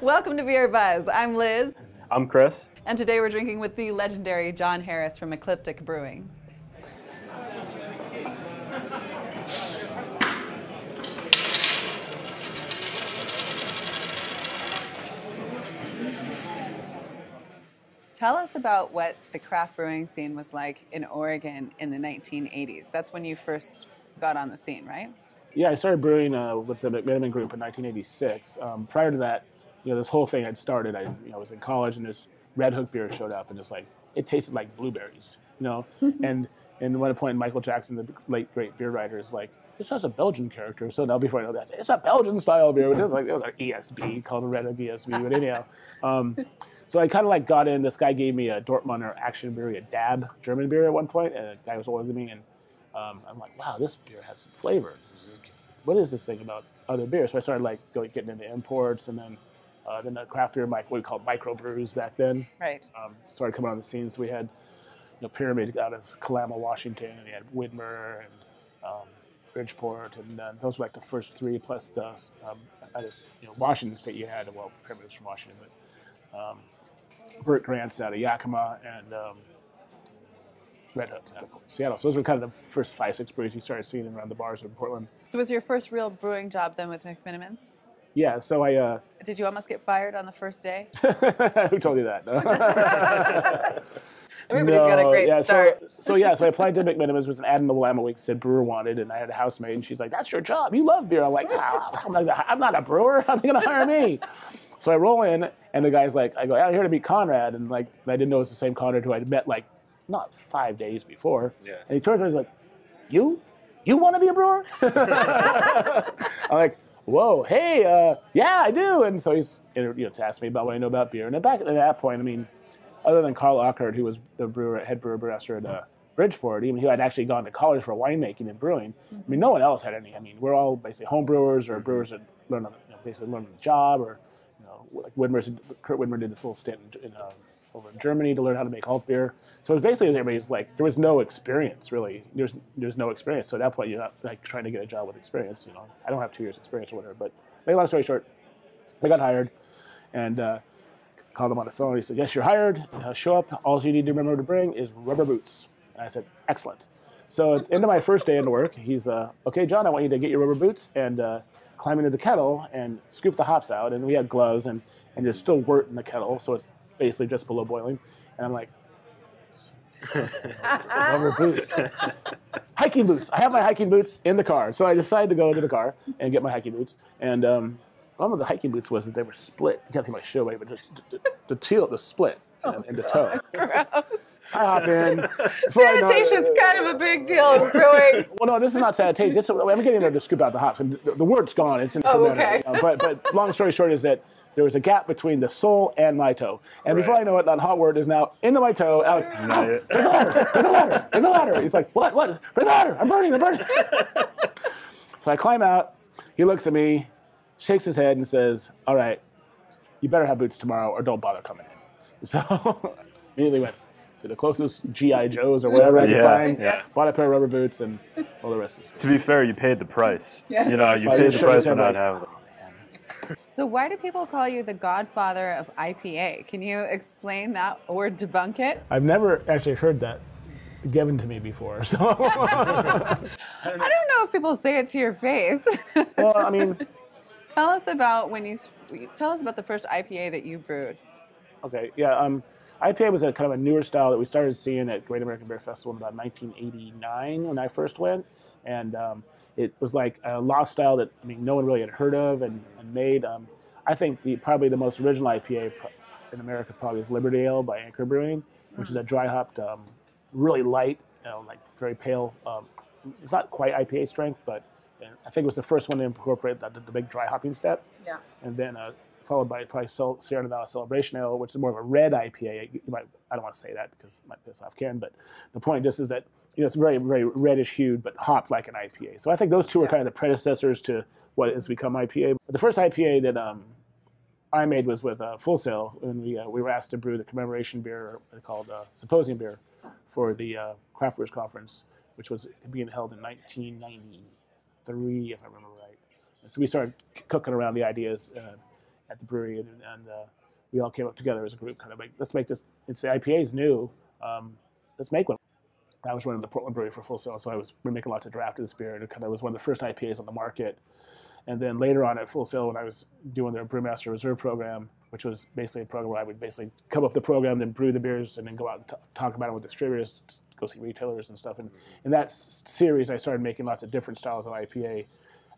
Welcome to Beer Buzz. I'm Liz, I'm Chris. and today we're drinking with the legendary John Harris from Ecliptic Brewing. Tell us about what the craft brewing scene was like in Oregon in the 1980s. That's when you first got on the scene, right? Yeah, I started brewing uh, with the McMenamin Group in 1986. Um, prior to that, you know, this whole thing had started. I, you know, was in college, and this Redhook beer showed up, and just like it tasted like blueberries, you know. and and at one point, Michael Jackson, the late great beer writer, is like, "This has a Belgian character." So now, before I know that, it's a Belgian style beer. It was like it was like ESB, called it Redhook ESB. But anyhow, um, so I kind of like got in. This guy gave me a Dortmunder Action Brewery, a Dab German beer at one point, and the guy was older than me, and um, I'm like, wow, this beer has some flavor. What is this thing about other beers? So I started like going, getting into imports, and then uh, then the craft beer, like what we called microbrews back then, Right. um, started coming on the scene. So we had you know, Pyramid out of Kalama, Washington, and we had Widmer and um, Bridgeport, and then those were like the first three. Plus the um, out of you know Washington State, you had well Pyramid was from Washington, but um, Bert Grant's out of Yakima and um, Redhook out of Seattle. So those were kind of the first five six breweries you started seeing around the bars in Portland. So was your first real brewing job then with McMenamins? Yeah, so I. Uh, Did you almost get fired on the first day? who told you that? Everybody's got a No, great yeah, start. So, so yeah, so I applied to McMenamin's. Was an ad in the Willamette Week said brewer wanted, and I had a housemate, and she's like, "That's your job. You love beer." I'm like, "Ah, I'm, not, I'm not a brewer. How are they gonna hire me?" So I roll in, and the guy's like, "I go out here to meet Conrad," and like I didn't know it was the same Conrad who I'd met like not five days before. Yeah. And he turns around, he's like, "You, you want to be a brewer?" I'm like, whoa, hey, uh, yeah, I do. And so he's you know to ask me about what I know about beer. And then back at that point, I mean, other than Karl Ockert, who was the brewer, head brewer brewmaster at uh, Bridgeport, even who had actually gone to college for winemaking and brewing. I mean, no one else had any. I mean, we're all basically home brewers or brewers that learn on, you know, basically learn the job, or you know, like Widmer's, Kurt Widmer did this little stint in, in uh, over in Germany to learn how to make alt beer. So it was basically everybody's like there was no experience really. There's there's no experience. So at that point you're not like trying to get a job with experience. You know, I don't have two years experience or whatever. But make a long story short, I got hired, and uh, called him on the phone. He said, "Yes, you're hired. Uh, show up. All you need to remember to bring is rubber boots." And I said, "Excellent." So at the end of my first day into work, he's uh, okay, John. I want you to get your rubber boots and uh, climb into the kettle and scoop the hops out. And we had gloves, and and there's still wort in the kettle, so it's basically just below boiling. And I'm like, rubber boots, hiking boots. I have my hiking boots in the car, so I decided to go to the car and get my hiking boots. And um, one of the hiking boots was that they were split. You can't see my shoe, but just the, the teal, the split in, in the toe. I hop in. I Sanitation's kind of a big deal in brewing. well, no, this is not sanitation. This, I'm getting there to scoop out the hops. And the, the wort's gone. It's in Oh, okay. but, but long story short is that there was a gap between the sole and my toe. And before I know it, that hot wort is now into my toe. I was, Not it. bring the ladder, bring the ladder, bring the ladder. He's like, what, what? Bring the ladder. I'm burning, I'm burning. so I climb out. He looks at me, shakes his head, and says, all right, you better have boots tomorrow or don't bother coming in. So immediately went to the closest GI Joes or whatever I could Yeah, find, yeah. bought a pair of rubber boots, and all the rest is. To be fair, you paid the price. Yes. You know, you Oh, paid the price for not having them. So why do people call you the godfather of IPA? Can you explain that or debunk it? I've never actually heard that given to me before. So, I don't know if people say it to your face. well, I mean, tell us about when you tell us about the first IPA that you brewed. okay, yeah. Um, IPA was a kind of a newer style that we started seeing at Great American Beer Festival in about 1989 when I first went, and um, it was like a lost style that I mean no one really had heard of and, and made. Um, I think the probably the most original IPA in America probably is Liberty Ale by Anchor Brewing, which is a dry hopped, um, really light, you know, like very pale. Um, it's not quite IPA strength, but uh, I think it was the first one to incorporate the, the big dry hopping step. Yeah. and then uh, followed by probably Sol- Sierra Nevada Celebration Ale, which is more of a red IPA. You might, I don't want to say that because it might piss off Ken, but the point just is that you know it's very very reddish hued, but hopped like an IPA. So I think those two are kind of the predecessors to what has become IPA. But the first IPA that um, I made was with uh, Full Sail, and we uh, we were asked to brew the commemoration beer called uh, Symposium beer for the uh, Craft Brewers Conference, which was being held in 1993, if I remember right. And so we started cooking around the ideas, uh, at the brewery, and, and uh, we all came up together as a group, kind of like let's make this. It's the IPA's new. Um, let's make one. I was running the Portland Brewery for Full Sail, so I was we making lots of draft of this beer, and it kind of was one of the first IPAs on the market. And then later on at Full Sail, when I was doing their Brewmaster Reserve program, which was basically a program where I would basically come up with the program, then brew the beers, and then go out and t- talk about it with distributors, go see retailers and stuff. And in that s- series, I started making lots of different styles of IPA.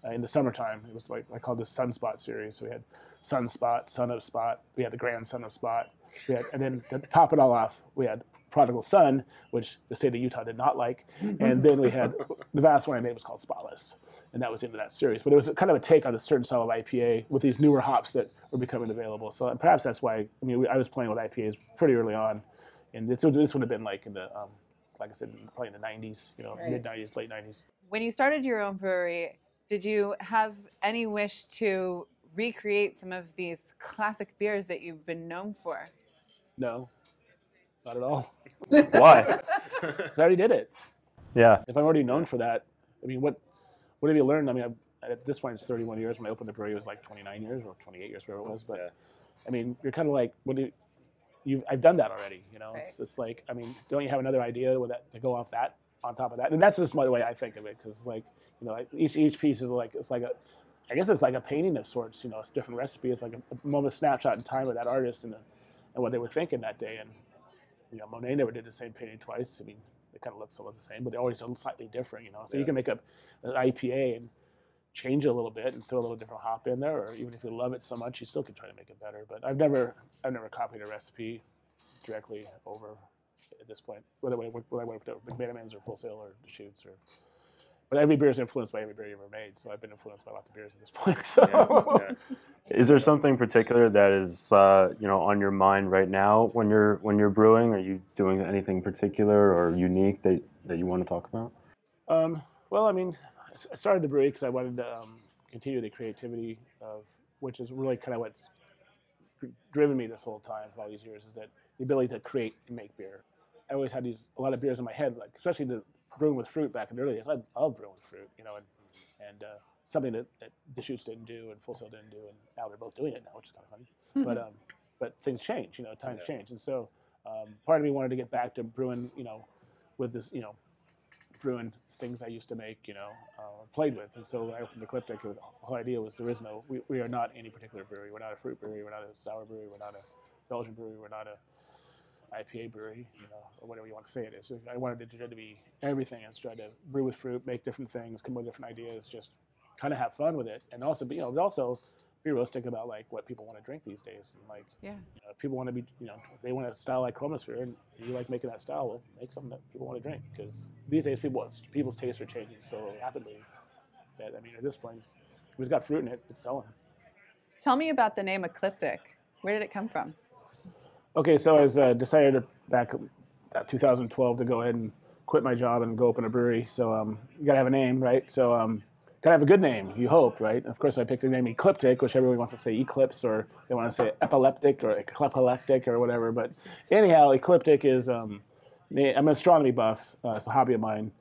Uh, in the summertime, it was like I called the Sunspot series. So we had Sunspot, Son of Spot. We had the Grand Son of Spot. We had, and then to top it all off, we had Prodigal Son, which the state of Utah did not like. And then we had the last one I made was called Spotless, and that was into that series. But it was kind of a take on a certain style of IPA with these newer hops that were becoming available. So perhaps that's why I mean I was playing with IPAs pretty early on, and this, would- this would have been like in the um, like I said, probably in the '90s, you know, Right. mid '90s, late '90s. When you started your own brewery, did you have any wish to recreate some of these classic beers that you've been known for? No, not at all. Why? 'Cause I already did it. Yeah. if I'm already known for that, I mean, what what have you learned? I mean, I've, at this point, it's 31 years. When I opened the brewery, it was like 29 years or 28 years, whatever it was. But I mean, you're kind of like, what do you, you've I've done that already. You know, it's just like, I mean, don't you have another idea with that to go off that on top of that? And that's just my way I think of it, because like, you know, each each piece is like it's like a, I guess it's like a painting of sorts. You know, it's a different recipe. It's like a, a moment snapshot in time of that artist and the, and what they were thinking that day. And you know, Monet never did the same painting twice. I mean, they kind of look somewhat the same, but they're always slightly different, you know. So you can make a, an IPA and change it a little bit and throw a little different hop in there, or even if you love it so much, you still can try to make it better. But I've never, I've never copied a recipe directly over at this point, whether I whether I worked at McMenamin's or Full Sail or Deschutes or. But every beer is influenced by every beer you ever made, so I've been influenced by lots of beers at this point. So. Yeah, yeah. Is there something particular that is uh, you know on your mind right now when you're when you're brewing? Are you doing anything particular or unique that, that you want to talk about? Um, well, I mean, I started the brewery because I wanted to um, continue the creativity of, which is really kind of what's driven me this whole time for all these years, is that the ability to create and make beer. I always had these a lot of beers in my head, like especially the brewing with fruit back in the early days. I love brewing with fruit, you know, and and uh, something that, that Deschutes didn't do and Full Sail didn't do, and now they're both doing it now, which is kind of funny. but um, but things change, you know, times Yeah. change, and so um, part of me wanted to get back to brewing, you know, with this, you know, brewing things I used to make, you know, uh, played with. And so I opened Ecliptic. The whole idea was there is no, we, we are not any particular brewery. We're not a fruit brewery. We're not a sour brewery. We're not a Belgian brewery. We're not a IPA brewery, you know, or whatever you want to say it is. So I wanted it to, to be everything and try to brew with fruit, make different things, come up with different ideas, just kind of have fun with it. And also be, you know, but also be realistic about like what people want to drink these days. And like, Yeah. you know, if people want to be, you know, if they want a style like Chromosphere and you like making that style, well, make something that people want to drink. Because these days, people, people's tastes are changing so rapidly that, I mean, at this point, if it's got fruit in it, it's selling. Tell me about the name Ecliptic. Where did it come from? Okay, so I was uh, decided back uh, 2012 to go ahead and quit my job and go open a brewery. So um, you gotta have a name, right? So um, gotta have a good name. You hope, right? Of course, I picked the name Ecliptic, which everyone wants to say Eclipse, or they want to say epileptic or eclepoleptic or whatever. But anyhow, Ecliptic is um, I'm an astronomy buff. Uh, it's a hobby of mine,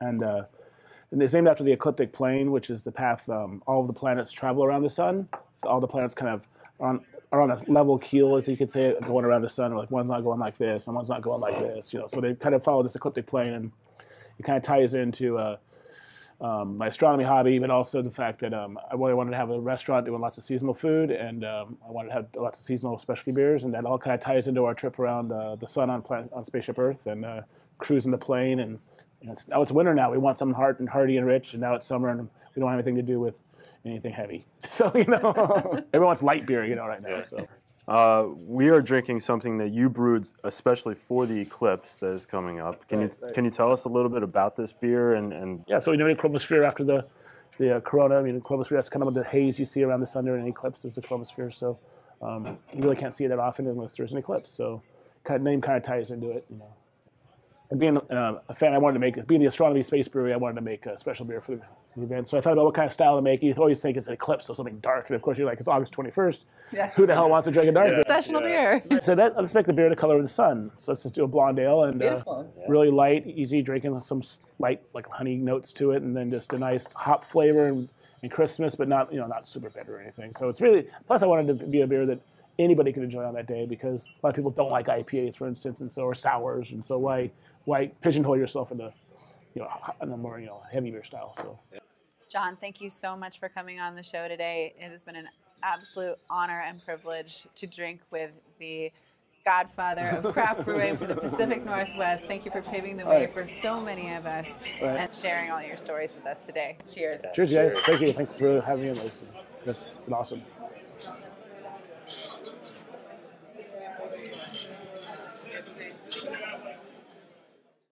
and uh, and it's named after the ecliptic plane, which is the path um, all of the planets travel around the sun. All the planets kind of on, are on a level keel, as you could say, going around the sun. Like one's not going like this, and one's not going like this. You know, so they kind of follow this ecliptic plane, and it kind of ties into uh, um, my astronomy hobby, but also the fact that um, I really wanted to have a restaurant doing lots of seasonal food, and um, I wanted to have lots of seasonal specialty beers, and that all kind of ties into our trip around uh, the sun on on spaceship Earth and uh, cruising the plane. And you know, it's, now it's winter now. We want something hard and hearty and rich, and now it's summer, and we don't have anything to do with anything heavy. So you know, everyone wants light beer, you know, right now. So. Uh, we are drinking something that you brewed especially for the eclipse that is coming up. Can Right, you right. can you tell us a little bit about this beer and, and Yeah, so we named it chromosphere after the the uh, corona. I mean, chromosphere that's kind of the haze you see around the sun during an eclipse is the chromosphere. So um, you really can't see it that often unless there's an eclipse. So kind of name kind of ties into it, you know. And being uh, a fan, I wanted to make it being the astronomy space brewery. I wanted to make a special beer for the, the event. So I thought about what kind of style to make. You always think it's an eclipse, so something dark. And of course, you're like, it's August 21st. Yeah. Who the hell wants to drink a dark beer? Sessional Yeah. beer. I said, Let, let's make the beer the color of the sun. So let's just do a blonde ale and uh, Beautiful. really light, easy drinking, some light like honey notes to it, and then just a nice hop flavor and, and Christmas, but not you know not super bitter or anything. So it's really plus I wanted to be a beer that anybody could enjoy on that day because a lot of people don't like IPAs, for instance, and so or sours, and so why why pigeonhole yourself in the you know in a more you know heavy beer style. So John, thank you so much for coming on the show today. It has been an absolute honor and privilege to drink with the godfather of craft brewing for the Pacific Northwest. Thank you for paving the way Right. for so many of us Right. and sharing all your stories with us today. Cheers. cheers, guys. Thank you. Thanks for having me on has been awesome.